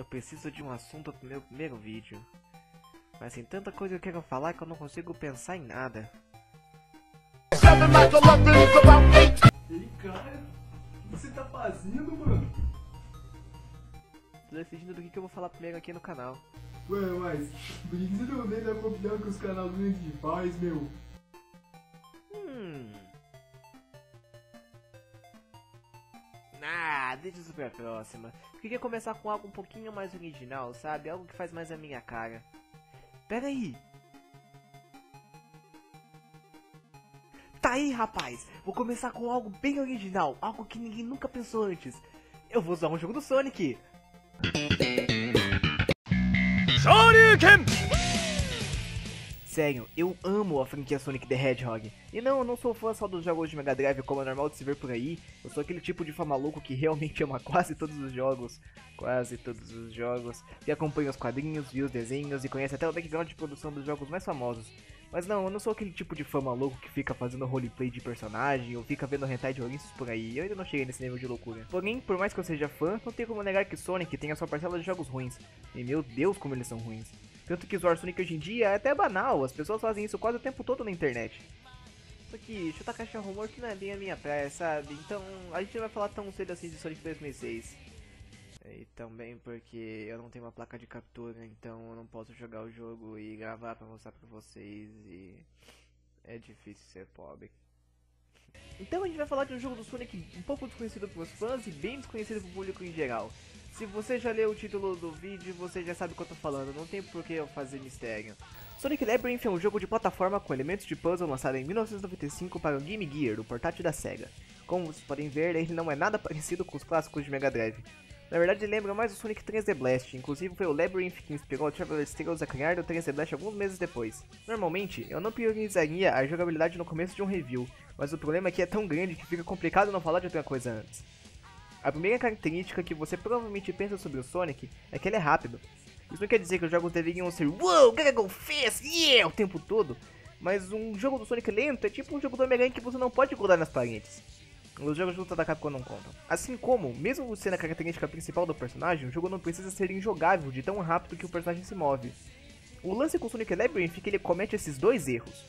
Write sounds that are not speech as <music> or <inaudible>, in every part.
Eu preciso de um assunto pro meu primeiro vídeo. Mas tem tanta coisa que eu quero falar que eu não consigo pensar em nada. Ei, cara, o que você tá fazendo, mano? Tô decidindo do que, que eu vou falar primeiro aqui no canal. Ué, mas por que você não vem na copiar que os grandes faz, meu? Ah, deixa isso pra próxima. Eu queria começar com algo um pouquinho mais original, sabe? Algo que faz mais a minha cara. Pera aí. Tá aí, rapaz. Vou começar com algo bem original, algo que ninguém nunca pensou antes. Eu vou usar um jogo do Sonic. Sério, eu amo a franquia Sonic the Hedgehog. E não, eu não sou fã só dos jogos de Mega Drive como é normal de se ver por aí. Eu sou aquele tipo de fã maluco que realmente ama <laughs> quase todos os jogos. Quase todos os jogos. Que acompanha os quadrinhos, viu os desenhos e conhece até o background de produção dos jogos mais famosos. Mas não, eu não sou aquele tipo de fã maluco que fica fazendo roleplay de personagem ou fica vendo hentai de joguinhos por aí. Eu ainda não cheguei nesse nível de loucura. Porém, por mais que eu seja fã, não tem como negar que Sonic tem a sua parcela de jogos ruins. E meu Deus, como eles são ruins. Tanto que zoar Sonic hoje em dia é até banal, as pessoas fazem isso quase o tempo todo na internet. Só que chutar cachorro morto não é bem a minha praia, sabe? Então a gente não vai falar tão cedo assim de Sonic 2006. E também porque eu não tenho uma placa de captura, então eu não posso jogar o jogo e gravar pra mostrar pra vocês e é difícil ser pobre. Então a gente vai falar de um jogo do Sonic um pouco desconhecido pelos fãs e bem desconhecido pro público em geral. Se você já leu o título do vídeo, você já sabe o que eu tô falando, não tem por que eu fazer mistério. Sonic Labyrinth é um jogo de plataforma com elementos de puzzle lançado em 1995 para o Game Gear, o portátil da SEGA. Como vocês podem ver, ele não é nada <laughs> parecido com os clássicos de Mega Drive. Na verdade, lembra mais o Sonic 3D Blast, inclusive foi o Labyrinth que inspirou o Traveler's Tales a criar o 3D Blast alguns meses depois. Normalmente, eu não priorizaria a jogabilidade no começo de um review, mas o problema é que é tão grande que fica complicado não falar de outra coisa antes. A primeira característica que você provavelmente pensa sobre o Sonic é que ele é rápido. Isso não quer dizer que os jogos deveriam ser Wow, go fast, yeah, o tempo todo. Mas um jogo do Sonic lento é tipo um jogo do Homem-Aranha que você não pode grudar nas paredes. Os jogos de luta da Capcom não contam. Assim como, mesmo sendo a característica principal do personagem, o jogo não precisa ser injogável de tão rápido que o personagem se move. O lance com o Sonic Labyrinth é que ele comete esses dois erros.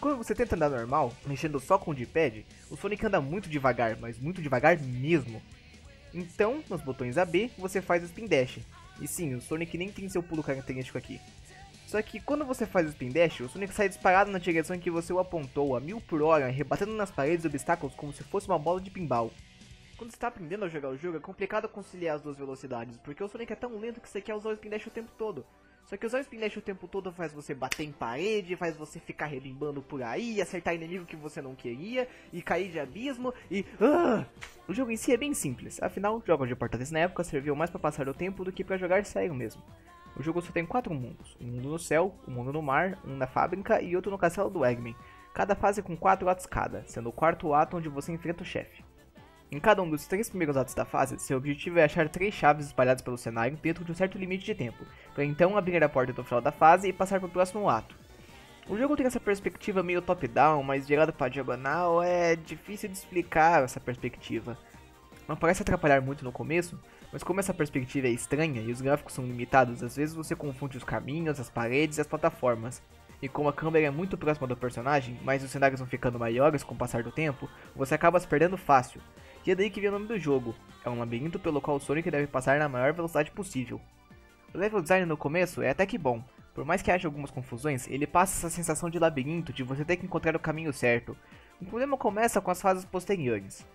Quando você tenta andar normal, mexendo só com o D-pad, o Sonic anda muito devagar, mas muito devagar mesmo. Então, nos botões AB, você faz o Spin Dash. E sim, o Sonic nem tem seu pulo característico aqui. Só que quando você faz o Spin Dash, o Sonic sai disparado na direção em que você o apontou a mil por hora, rebatendo nas paredes e obstáculos como se fosse uma bola de pinball. Quando está aprendendo a jogar o jogo, é complicado conciliar as duas velocidades, porque o Sonic é tão lento que você quer usar o Spin Dash o tempo todo. Só que usar o Spin Dash o tempo todo faz você bater em parede, faz você ficar rebimbando por aí, acertar inimigo que você não queria, e cair de abismo, e... Uh! O jogo em si é bem simples, afinal, jogos de portáteis na época serviam mais para passar o tempo do que para jogar sério mesmo. O jogo só tem quatro mundos, um mundo no céu, um mundo no mar, um na fábrica e outro no castelo do Eggman. Cada fase com quatro atos cada, sendo o quarto ato onde você enfrenta o chefe. Em cada um dos três primeiros atos da fase, seu objetivo é achar três chaves espalhadas pelo cenário dentro de um certo limite de tempo, para então abrir a porta do final da fase e passar para o próximo ato. O jogo tem essa perspectiva meio top-down, mas virada para diagonal, é difícil de explicar essa perspectiva. Não parece atrapalhar muito no começo, mas como essa perspectiva é estranha e os gráficos são limitados, às vezes você confunde os caminhos, as paredes e as plataformas. E como a câmera é muito próxima do personagem, mas os cenários vão ficando maiores com o passar do tempo, você acaba se perdendo fácil. E é daí que vem o nome do jogo. É um labirinto pelo qual o Sonic deve passar na maior velocidade possível. O level design no começo é até que bom. Por mais que haja algumas confusões, ele passa essa sensação de labirinto, de você ter que encontrar o caminho certo. O problema começa com as fases posteriores.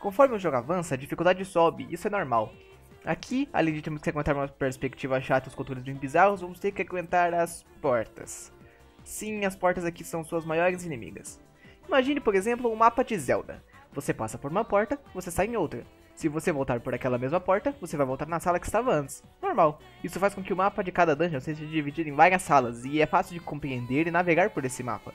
Conforme o jogo avança, a dificuldade sobe, isso é normal. Aqui, além de termos que aguentar uma perspectiva chata e os controles bem bizarros, vamos ter que aguentar as portas. Sim, as portas aqui são suas maiores inimigas. Imagine, por exemplo, um mapa de Zelda. Você passa por uma porta, você sai em outra. Se você voltar por aquela mesma porta, você vai voltar na sala que estava antes. Normal. Isso faz com que o mapa de cada dungeon seja dividido em várias salas, e é fácil de compreender e navegar por esse mapa.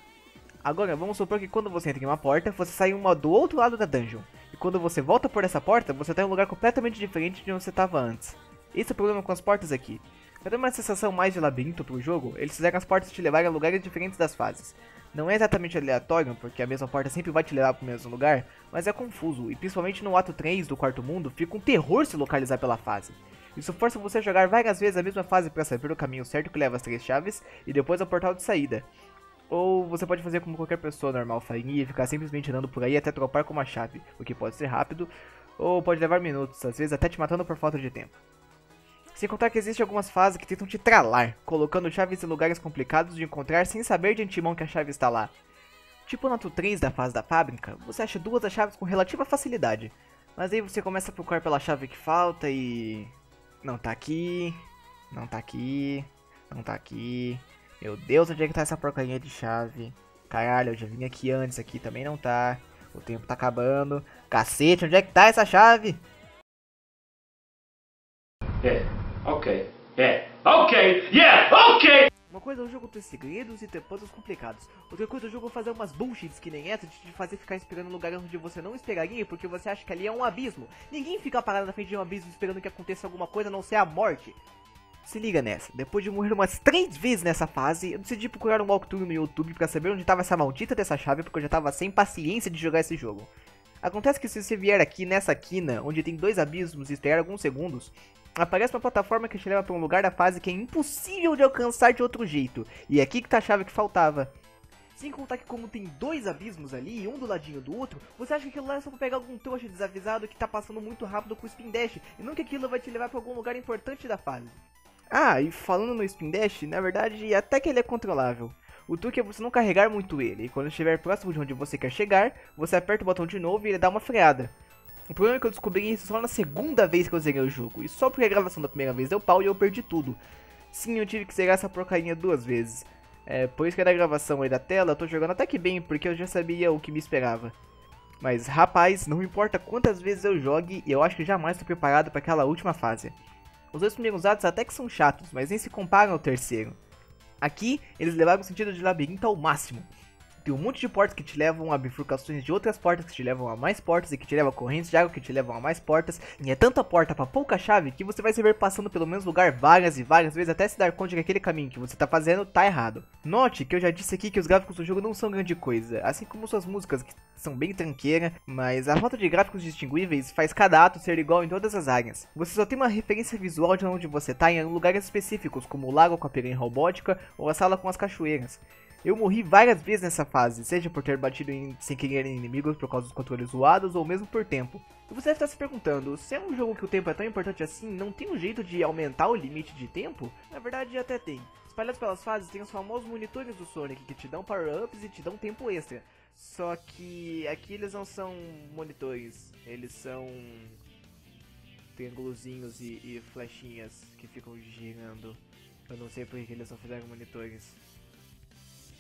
Agora, vamos supor que quando você entra em uma porta, você sai uma do outro lado da dungeon. E quando você volta por essa porta, você está em um lugar completamente diferente de onde você estava antes. Esse é o problema com as portas aqui. Para uma sensação mais de labirinto para o jogo, eles fizeram as portas te levarem a lugares diferentes das fases. Não é exatamente aleatório, porque a mesma porta sempre vai te levar para o mesmo lugar, mas é confuso, e principalmente no ato 3 do quarto mundo, fica um terror se localizar pela fase. Isso força você a jogar várias vezes a mesma fase para saber o caminho certo que leva as três chaves e depois ao portal de saída. Ou você pode fazer como qualquer pessoa normal faria e ficar simplesmente andando por aí até dropar com uma chave, o que pode ser rápido, ou pode levar minutos, às vezes até te matando por falta de tempo. Sem contar que existem algumas fases que tentam te tralar, colocando chaves em lugares complicados de encontrar sem saber de antemão que a chave está lá. Tipo no ato 3 da fase da fábrica, você acha duas das chaves com relativa facilidade, mas aí você começa a procurar pela chave que falta e... Não tá aqui, não tá aqui, não tá aqui, meu Deus, onde é que tá essa porcaria de chave? Caralho, eu já vim aqui antes, aqui também não tá. O tempo tá acabando. Cacete, onde é que tá essa chave? Yeah, ok. Yeah, ok. Yeah, ok. Uma coisa é o jogo ter segredos e ter puzzles complicados. Outra coisa é o jogo fazer umas bullshits que nem essa de te fazer ficar esperando um lugar onde você não esperaria porque você acha que ali é um abismo. Ninguém fica parado na frente de um abismo esperando que aconteça alguma coisa a não ser a morte. Se liga nessa, depois de morrer umas 3 vezes nessa fase, eu decidi procurar um walkthrough no YouTube pra saber onde tava essa maldita dessa chave, porque eu já tava sem paciência de jogar esse jogo. Acontece que se você vier aqui nessa quina, onde tem dois abismos e esperar alguns segundos, aparece uma plataforma que te leva para um lugar da fase que é impossível de alcançar de outro jeito, e é aqui que tá a chave que faltava. Sem contar que como tem dois abismos ali, um do ladinho do outro, você acha que aquilo lá é só pra pegar algum trouxa desavisado que tá passando muito rápido com o Spin Dash, e não que aquilo vai te levar para algum lugar importante da fase. Ah, e falando no Spin Dash, na verdade até que ele é controlável. O truque é você não carregar muito ele, e quando estiver próximo de onde você quer chegar, você aperta o botão de novo e ele dá uma freada. O problema é que eu descobri isso só na segunda vez que eu zeguei o jogo, e só porque a gravação da primeira vez deu pau e eu perdi tudo. Sim, eu tive que zegar essa porcaria duas vezes. É, por isso que da gravação aí da tela, eu tô jogando até que bem, porque eu já sabia o que me esperava. Mas rapaz, não importa quantas vezes eu jogue, eu acho que jamais estou preparado para aquela última fase. Os dois primeiros atos até que são chatos, mas nem se comparam ao terceiro. Aqui, eles levaram o sentido de labirinto ao máximo. Tem um monte de portas que te levam a bifurcações de outras portas que te levam a mais portas e que te levam a correntes de água que te levam a mais portas. E é tanta porta para pouca chave que você vai se ver passando pelo mesmo lugar várias e várias vezes até se dar conta que aquele caminho que você tá fazendo tá errado. Note que eu já disse aqui que os gráficos do jogo não são grande coisa, assim como suas músicas que são bem tranqueira, mas a falta de gráficos distinguíveis faz cada ato ser igual em todas as áreas. Você só tem uma referência visual de onde você tá em lugares específicos, como o lago com a piranha robótica ou a sala com as cachoeiras. Eu morri várias vezes nessa fase, seja por ter batido em, sem querer em inimigos por causa dos controles zoados ou mesmo por tempo. E você deve estar se perguntando, se é um jogo que o tempo é tão importante assim, não tem um jeito de aumentar o limite de tempo? Na verdade até tem. Espalhados pelas fases tem os famosos monitores do Sonic que te dão power-ups e te dão tempo extra. Só que aqui eles não são monitores, eles são triângulozinhos e, e flechinhas que ficam girando. Eu não sei por que eles não fizeram monitores.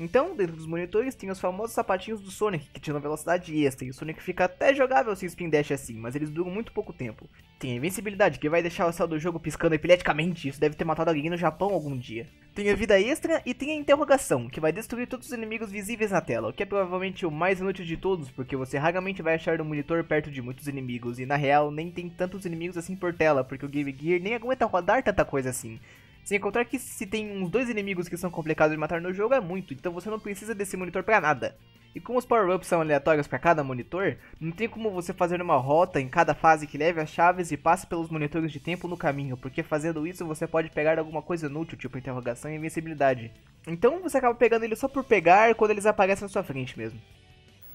Então, dentro dos monitores tem os famosos sapatinhos do Sonic, que tiram velocidade extra, e o Sonic fica até jogável sem spin dash assim, mas eles duram muito pouco tempo. Tem a invencibilidade, que vai deixar o céu do jogo piscando epileticamente, isso deve ter matado alguém no Japão algum dia. Tem a vida extra e tem a interrogação, que vai destruir todos os inimigos visíveis na tela, o que é provavelmente o mais inútil de todos, porque você raramente vai achar um monitor perto de muitos inimigos, e na real nem tem tantos inimigos assim por tela, porque o Game Gear nem aguenta rodar tanta coisa assim. Sem contar que se tem uns dois inimigos que são complicados de matar no jogo é muito, então você não precisa desse monitor pra nada. E como os power-ups são aleatórios para cada monitor, não tem como você fazer uma rota em cada fase que leve as chaves e passe pelos monitores de tempo no caminho, porque fazendo isso você pode pegar alguma coisa inútil, tipo interrogação e invencibilidade. Então você acaba pegando ele só por pegar quando eles aparecem na sua frente mesmo.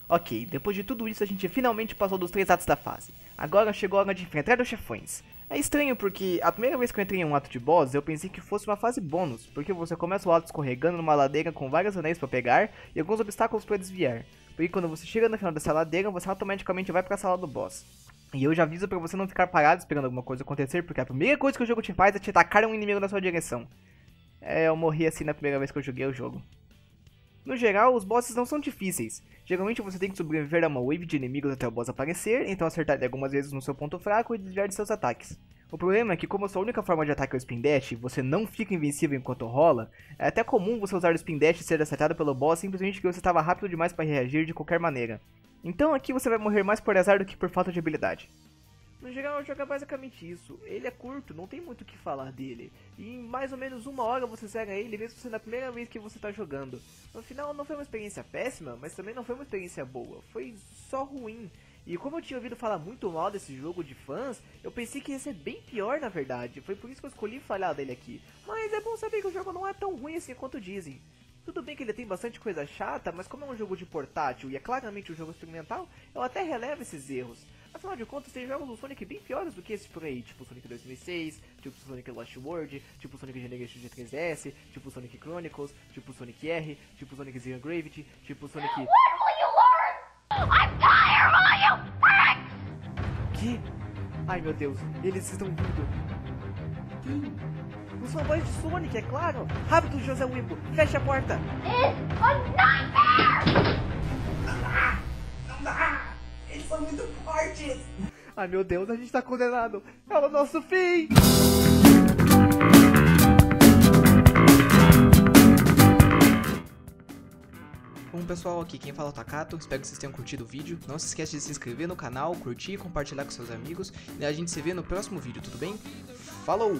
Ok, depois de tudo isso a gente finalmente passou dos três atos da fase. Agora chegou a hora de enfrentar os chefões. É estranho porque a primeira vez que eu entrei em um ato de boss, eu pensei que fosse uma fase bônus, porque você começa o ato escorregando numa ladeira com vários anéis para pegar e alguns obstáculos para desviar. Porque quando você chega no final dessa ladeira, você automaticamente vai para a sala do boss. E eu já aviso para você não ficar parado esperando alguma coisa acontecer, porque a primeira coisa que o jogo te faz é te atacar um inimigo na sua direção. É, eu morri assim na primeira vez que eu joguei o jogo. No geral, os bosses não são difíceis. Geralmente você tem que sobreviver a uma wave de inimigos até o boss aparecer, então acertar ele algumas vezes no seu ponto fraco e desviar de seus ataques. O problema é que como a sua única forma de ataque é o Spin Dash, você não fica invencível enquanto rola, é até comum você usar o Spin Dash e ser acertado pelo boss simplesmente porque você estava rápido demais para reagir de qualquer maneira. Então aqui você vai morrer mais por azar do que por falta de habilidade. No geral, o jogo é basicamente isso. Ele é curto, não tem muito o que falar dele. E em mais ou menos uma hora você zera ele, mesmo sendo a primeira vez que você está jogando. No final, não foi uma experiência péssima, mas também não foi uma experiência boa. Foi só ruim. E como eu tinha ouvido falar muito mal desse jogo de fãs, eu pensei que ia ser bem pior na verdade. Foi por isso que eu escolhi falar dele aqui. Mas é bom saber que o jogo não é tão ruim assim quanto dizem. Tudo bem que ele tem bastante coisa chata, mas como é um jogo de portátil e é claramente um jogo experimental, eu até relevo esses erros. Afinal de contas, tem jogos do Sonic bem piores do que esse por aí, tipo Sonic 2006, tipo Sonic Lost World, tipo Sonic Generation de 3DS, tipo Sonic Chronicles, tipo Sonic R, tipo Sonic Zero Gravity, tipo Sonic... When will you learn? I'm tired, will you? Que? Ai meu Deus, eles estão vindo. Os fanboys de Sonic, é claro! Rápido, José Wimbo, fecha a porta! It's a nightmare! São muito fortes! Ai meu Deus, a gente tá condenado! É o nosso fim! Bom pessoal, aqui quem fala é o Takato, espero que vocês tenham curtido o vídeo. Não se esqueça de se inscrever no canal, curtir, compartilhar com seus amigos. E a gente se vê no próximo vídeo, tudo bem? Falou!